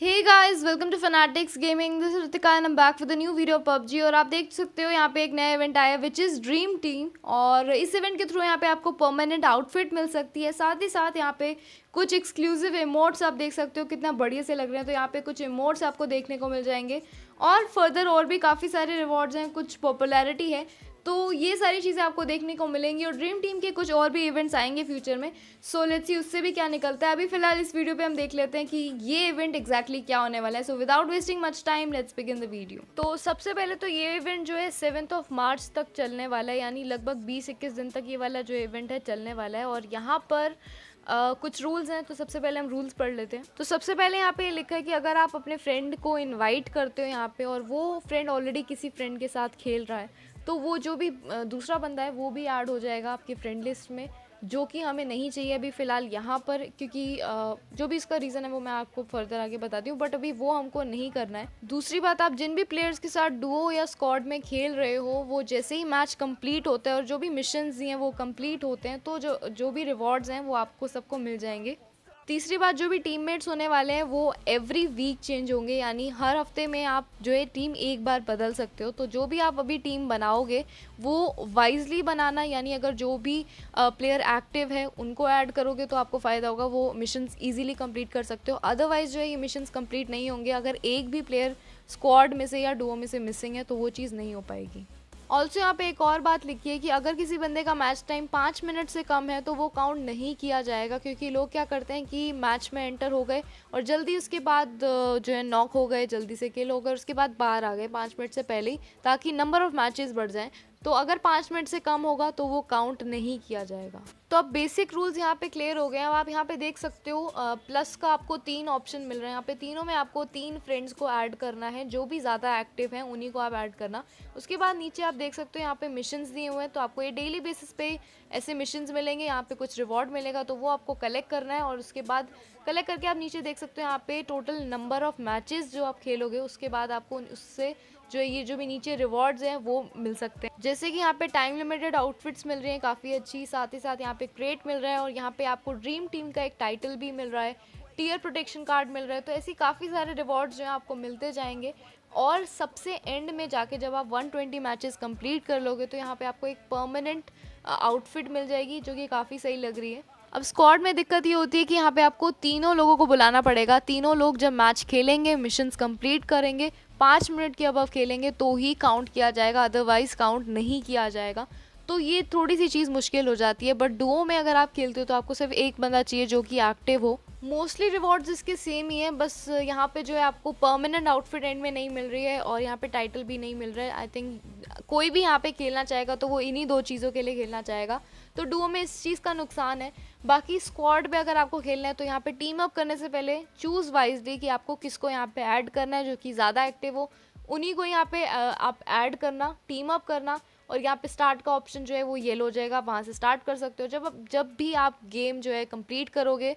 Hey guys welcome to Fanatics gaming this Ritika and am back a new video PUBG और आप देख सकते हो यहाँ पे एक नया इवेंट आया विच इज़ ड्रीम टीम और इस इवेंट के थ्रू यहाँ पे आपको परमानेंट आउटफिट मिल सकती है। साथ ही साथ यहाँ पे कुछ एक्सक्लूसिव इमोट्स आप देख सकते हो, कितना बढ़िया से लग रहे हैं। तो यहाँ पे कुछ इमोट्स आपको देखने को मिल जाएँगे। और फर्दर और भी काफ़ी सारे रिवॉर्ड्स हैं, कुछ पॉपुलैरिटी है। तो ये सारी चीज़ें आपको देखने को मिलेंगी और ड्रीम टीम के कुछ और भी इवेंट्स आएँगे फ्यूचर में। सो लेट्स सी उससे भी क्या निकलता है। अभी फ़िलहाल इस वीडियो पे हम देख लेते हैं कि ये इवेंट एक्जैक्टली exactly क्या होने वाला है। So without wasting much time let's begin the video तो सबसे पहले तो ये इवेंट जो है सेवन्थ ऑफ़ मार्च तक चलने वाला है। यानी लगभग बीस इक्कीस दिन तक ये वाला जो इवेंट है चलने वाला है। और यहाँ पर Uh, कुछ रूल्स हैं तो सबसे पहले हम रूल्स पढ़ लेते हैं। तो सबसे पहले यहाँ पे लिखा है कि अगर आप अपने फ्रेंड को इनवाइट करते हो यहाँ पे और वो फ्रेंड ऑलरेडी किसी फ्रेंड के साथ खेल रहा है तो वो जो भी दूसरा बंदा है, वो भी ऐड हो जाएगा आपकी फ्रेंड लिस्ट में, जो कि हमें नहीं चाहिए अभी फ़िलहाल यहाँ पर, क्योंकि जो भी इसका रीज़न है वो मैं आपको फर्दर आगे बताती हूँ बट अभी वो हमको नहीं करना है। दूसरी बात, आप जिन भी प्लेयर्स के साथ डुओ या स्क्वाड में खेल रहे हो, वो जैसे ही मैच कंप्लीट होता है और जो भी मिशन दिए हैं वो कंप्लीट होते हैं तो जो जो भी रिवॉर्ड्स हैं वो आपको सबको मिल जाएँगे। तीसरी बात, जो भी टीममेट्स होने वाले हैं, वो एवरी वीक चेंज होंगे, यानी हर हफ़्ते में आप जो है टीम एक बार बदल सकते हो। तो जो भी आप अभी टीम बनाओगे, वो वाइजली बनाना, यानी अगर जो भी प्लेयर एक्टिव है, उनको ऐड करोगे तो आपको फ़ायदा होगा, वो मिशंस ईजिली कंप्लीट कर सकते हो। अदरवाइज़ जो है, ये मिशंस कंप्लीट नहीं होंगे। अगर एक भी प्लेयर स्क्वाड में से या डुओ में से मिसिंग है तो वो चीज़ नहीं हो पाएगी। ऑल्सो यहाँ पे एक और बात लिखी है कि अगर किसी बंदे का मैच टाइम पाँच मिनट से कम है तो वो काउंट नहीं किया जाएगा, क्योंकि लोग क्या करते हैं कि मैच में एंटर हो गए और जल्दी उसके बाद जो है नॉक हो गए, जल्दी से किल हो गए उसके बाद बाहर आ गए पाँच मिनट से पहले ही, ताकि नंबर ऑफ़ मैचेस बढ़ जाएँ। तो अगर पाँच मिनट से कम होगा तो वो काउंट नहीं किया जाएगा। तो अब बेसिक रूल्स यहाँ पे क्लियर हो गए हैं। अब आप यहाँ पे देख सकते हो प्लस का आपको तीन ऑप्शन मिल रहे हैं। यहाँ पे तीनों में आपको तीन फ्रेंड्स को ऐड करना है। जो भी ज़्यादा एक्टिव हैं, उन्हीं को आप ऐड करना। उसके बाद नीचे आप देख सकते हो, यहाँ पे मिशंस दिए हुए हैं। तो आपको ये डेली बेसिस पे ऐसे मिशंस मिलेंगे। यहाँ पे कुछ रिवॉर्ड मिलेगा तो वो आपको कलेक्ट करना है। और उसके बाद कलेक्ट करके आप नीचे देख सकते हो, यहाँ पे टोटल नंबर ऑफ़ मैचेस जो आप खेलोगे, उसके बाद आपको उससे जो ये जो भी नीचे रिवॉर्ड्स हैं, वो मिल सकते हैं। जैसे कि यहाँ पे टाइम लिमिटेड आउटफिट्स मिल रही हैं, काफ़ी अच्छी, साथ ही साथ यहाँ पे क्रेट मिल रहा है और यहाँ पे आपको ड्रीम टीम का एक टाइटल भी मिल रहा है टीयर प्रोटेक्शन कार्ड मिल रहा है तो ऐसी काफ़ी सारे रिवॉर्ड्स जो हैं आपको मिलते जाएँगे। और सबसे एंड में जाके जब आप 120 मैचेस कंप्लीट कर लोगे तो यहाँ पे आपको एक परमानेंट आउटफिट मिल जाएगी, जो कि काफ़ी सही लग रही है। अब स्क्वाड में दिक्कत ये होती है कि यहाँ पे आपको तीनों लोगों को बुलाना पड़ेगा। तीनों लोग जब मैच खेलेंगे मिशंस कंप्लीट करेंगे पाँच मिनट के अबव खेलेंगे तो ही काउंट किया जाएगा अदरवाइज़ काउंट नहीं किया जाएगा। तो ये थोड़ी सी चीज़ मुश्किल हो जाती है बट डुओ में अगर आप खेलते हो तो आपको सिर्फ़ एक बंदा चाहिए जो कि एक्टिव हो। मोस्टली रिवॉर्ड्स इसके सेम ही हैं, बस यहाँ पे जो है आपको परमानेंट आउटफिट एंड में नहीं मिल रही है और यहाँ पे टाइटल भी नहीं मिल रहा है। आई थिंक कोई भी यहाँ पे खेलना चाहेगा तो वो इन्हीं दो चीज़ों के लिए खेलना चाहेगा। तो डुओ में इस चीज़ का नुकसान है। बाकी स्क्वाड पे अगर आपको खेलना है तो यहाँ पे टीम अप करने से पहले चूज़ वाइजली कि आपको किसको यहाँ पे ऐड करना है जो कि ज़्यादा एक्टिव हो। उन्हीं को यहाँ पे आप ऐड करना टीम अप करना और यहाँ पे स्टार्ट का ऑप्शन जो है वो येलो हो जाएगा। वहाँ से स्टार्ट कर सकते हो। जब जब भी आप गेम जो है कंप्लीट करोगे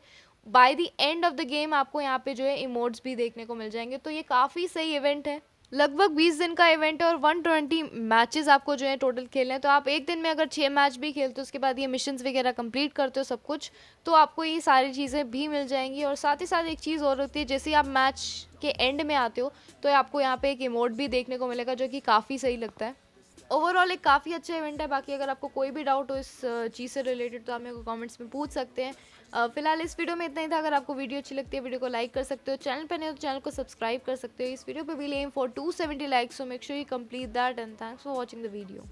by the end of the game आपको यहाँ पे जो है इमोड्स भी देखने को मिल जाएँगे। तो ये काफ़ी सही इवेंट है। लगभग 20 दिन का इवेंट है और 120 मैचेस आपको जो है टोटल खेलने हैं। तो आप एक दिन में अगर छः मैच भी खेलते हो, उसके बाद ये मिशंस वगैरह कंप्लीट करते हो सब कुछ तो आपको ये सारी चीज़ें भी मिल जाएँगी। और साथ ही साथ एक चीज़ और होती है, जैसे आप मैच के एंड में आते हो तो आपको यहाँ पे एक इमोट भी देखने को मिलेगा, जो कि काफ़ी सही लगता है। ओवरऑल एक काफ़ी अच्छा इवेंट है। बाकी अगर आपको कोई भी डाउट हो इस चीज़ से रिलेटेड तो आप मेरे को कमेंट्स में पूछ सकते हैं। फ़िलहाल इस वीडियो में इतना ही था। अगर आपको वीडियो अच्छी लगती है वीडियो को लाइक कर सकते हो। चैनल पर नहीं तो चैनल को सब्सक्राइब कर सकते हो। इस वीडियो पर भी aim for 270 likes so make sure you complete that and thanks for watching the video